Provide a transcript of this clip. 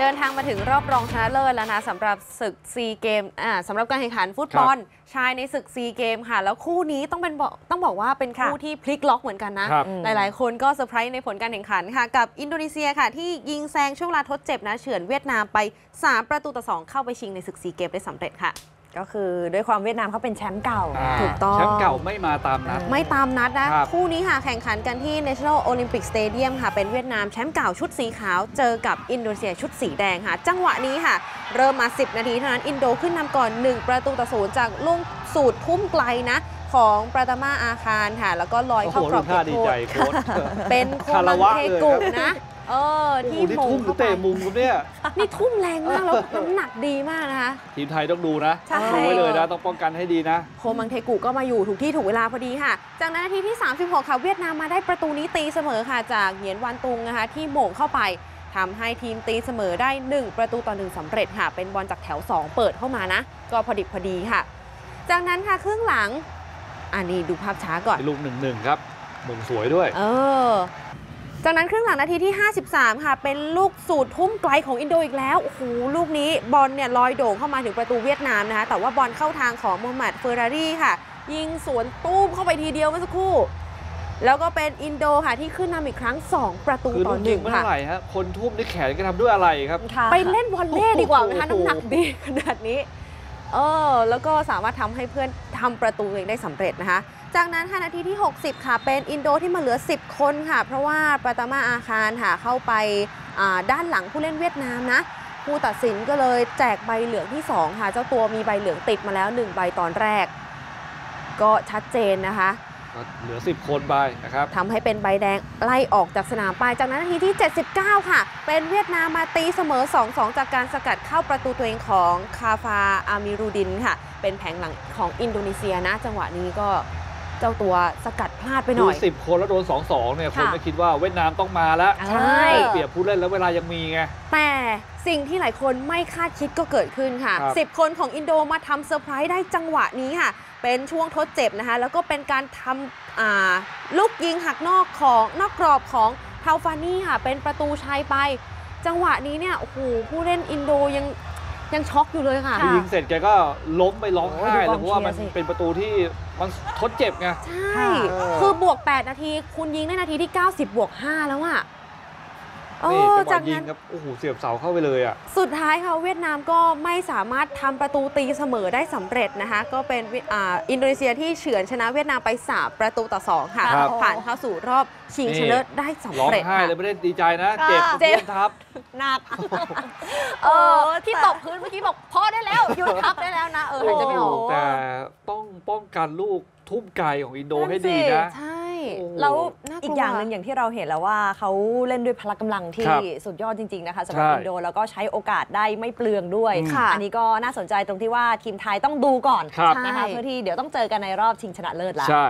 เดินทางมาถึงรอบรองชนะเลิศแล้วนะสำหรับศึกซีเกมส์อ่าสำหรับการแข่งขันฟุตบอลชายในศึกซีเกมส์ค่ะ แล้วคู่นี้ต้องเป็นบอกต้องบอกว่าเป็นคู่ค่ะที่พลิกล็อกเหมือนกันนะครับหลายๆ คนก็เซอร์ไพรส์ในผลการแข่งขันค่ะ กับอินโดนีเซียค่ะ ที่ยิงแซงช่วงเวลาทดเจ็บนะเฉือนเวียดนามไป 3 ประตูต่อ 2 เข้าไปชิงในศึกซีเกมส์ได้สำเร็จค่ะ ก็คือด้วยความเวียดนามเขาเป็นแชมป์เก่า อ่าถูกต้อง แชมป์เก่าไม่มาตามนัด ไม่ตามนัดนะ ครับ คู่นี้ค่ะแข่งขันกันที่ National Olympic Stadium ค่ะ เป็นเวียดนามแชมป์เก่าชุดสีขาว เจอกับอินโดนีเซียชุดสีแดงค่ะ จังหวะนี้ค่ะ เริ่มมา 10 นาทีเท่านั้น อินโดขึ้นนำก่อน 1 ประตูต่อศูนย์จากลุงสูตรทุ่มไกลนะ ของประตมาอาคารค่ะ แล้วก็ลอยโอ้โหเข้ากรดูอบเขท่าตดีโทใจษโค้ช เป็นโคคารมังวะเทเลยกุครับนะ เออโอ้โหที่นี่มงทุ่มหรือเข้าไปเตะมุมครับเนี่ย นี่ทุ่มแรงมากแล้วน้ำหนักดีมากนะคะ ทีมไทยต้องดูนะใช่ ดูไว้เลยนะต้องป้องกันให้ดีนะ โคมังเทกุก็มาอยู่ถูกที่ถูกเวลาพอดีค่ะ จากนั้นนาทีที่ 36 ค่ะ เวียดนามมาได้ประตูนี้ตีเสมอค่ะ จากเหงียนวันตุงนะคะ ที่โหม่งเข้าไปทำให้ทีมตีเสมอได้ 1 ประตูต่อ1สำเร็จค่ะ เป็นบอลจากแถว 2 เปิดเข้ามานะ ก็พอดิบพอดีค่ะ จากนั้นค่ะครึ่งหลัง อันนี้ดูภาพช้าก่อน ลูกหนึ่งหนึ่งครับมงสวยด้วย เออ จากนั้นครึ่งหลังนาทีที่ 53 ค่ะ เป็นลูกสูตรทุ่มไกลของอินโดอีกแล้ว โอ้โห ลูกนี้บอลเนี่ยลอยโด่งเข้ามาถึงประตูเวียดนามนะคะ แต่ว่าบอลเข้าทางของมูฮัมหมัดเฟอร์รารี่ค่ะ ยิงสวนตู้มเข้าไปทีเดียวเมื่อสักครู่ แล้วก็เป็นอินโดค่ะที่ขึ้นนำอีกครั้ง 2 ประตูคือต่ลูอกหยินึ่งงเมื่ค่ะอไหร่ฮะ คนทุ่มนี่แขนก็ทำด้วยอะไรครับค่ะไปเล่นวอลเล่ดีกว่าไหมคะโอ้น้ำโหหนักดีขนาดนี้ เออ แล้วก็สามารถทำให้เพื่อนทำประตูเองได้สำเร็จนะคะ จากนั้นค่ะนาทีที่ 60 ค่ะเป็นอินโดที่มาเหลือ 10 คนค่ะ เพราะว่าปาตามาอาคารค่ะเข้าไปอ่าด้านหลังผู้เล่นเวียดนามนะผู้ตัดสินก็เลยแจกใบเหลืองที่ 2 ค่ะ เจ้าตัวมีใบเหลืองติดมาแล้ว 1 ใบตอนแรก ก็ชัดเจนนะคะก็เหลือ 10 คนไปนะครับทำให้เป็นใบแดงไล่ออกจากสนามไป จากนั้นนาทีที่ 79 ค่ะ เป็นเวียดนามมาตีเสมอ 2-2 จากการสกัดเข้าประตูตัวเองของคาฟาอามิรูดินค่ะ เป็นแผงหลังของอินโดนีเซียนะ จังหวะนี้ก็เจ้าตัวสกัดพลาดไปหดูน่อย10คนแล้วโดน 2-2 เนี่ยคนค่ะไม่คิดว่าเวียดนามต้องมาแล้วใช่ได้เปรียบผู้เล่นแล้วเวลายังมีไง แต่สิ่งที่หลายคนไม่คาดคิดก็เกิดขึ้นค่ะครับ10 คนของอินโดมาทำเซอร์ไพรส์ได้จังหวะนี้ค่ะ เป็นช่วงทดเจ็บนะคะ แล้วก็เป็นการทำอ่าลูกยิงหักนอกของนอกกรอบของทาฟานี่ค่ะ เป็นประตูชัยไป จังหวะนี้เนี่ยโอ้โหผู้เล่นอินโดยัง ยังช็อกอยู่เลยค่ะ คือยิงเสร็จแกก็ล้มไปร้องไห้โอ้เลยดูกองเพราะว่ามันเชียร์สิ เป็นประตูที่มันทดเจ็บไง ใช่ ค่ะ คือบวก 8 นาที คุณยิงได้นาทีที่ 90 บวก 5 แล้วอะเอ นี่อจัจางกหวะยินั้งนครับโอ้โหเสียบเสาเข้าไปเลยอะสุดท้ายค่ะเวียดนามก็ไม่สามารถทำประตูตีเสมอได้สำเร็จนะคะก็เป็นวิอ่าอินโดนีเซียที่เฉือนชนะเวียดนามไป3ประตูต่อ2ค่ะครับผ่านเข้าสู่รอบชิงนี่ชนะเลิศได้สำร้องเร็จไห้ค่ะเลยไม่ได้ดีใจนะค่ะเจ็บเจ็บเพื่อนทับหนักเออที่ตกพื้นเมื่อกี้บอกพอได้แล้วหยุดทับได้แล้วนะเออหายใจไม่ออกแต่ต้องป้องกันลูกทุ่มไกลของอินโดให้ดีนะใช่โอ้โห แล้วน่ากลัวอีกอย่างหนึ่งอย่างที่เราเห็นแล้วว่าเขาเล่นด้วยพละกำลังที่ครับสุดยอดจริง ๆ นะคะสำหรับใช่อินโดแล้วก็ใช้โอกาสได้ไม่เปลืองด้วยอืมค่ะอันนี้ก็น่าสนใจตรงที่ว่าทีมไทยต้องดูก่อนครับนะคะเพื่อที่เดี๋ยวต้องเจอกันในรอบชิงชนะเลิศแล้วใช่